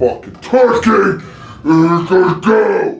fucking turkey. We're go.